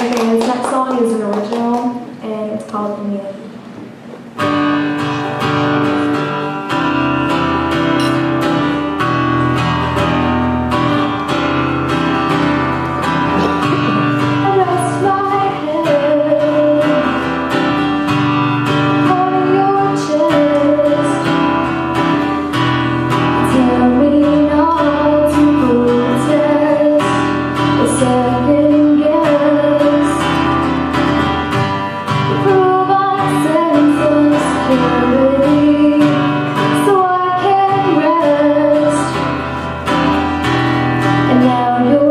Okay, this next song is an original, and it's called down your